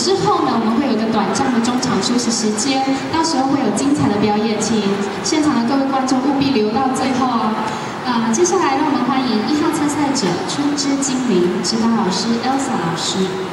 之后呢，我们会有一个短暂的中场休息时间，到时候会有精彩的表演，请现场的各位观众务必留到最后哦。啊，接下来让我们欢迎一号参赛者春之精灵指导老师 Elsa 老师。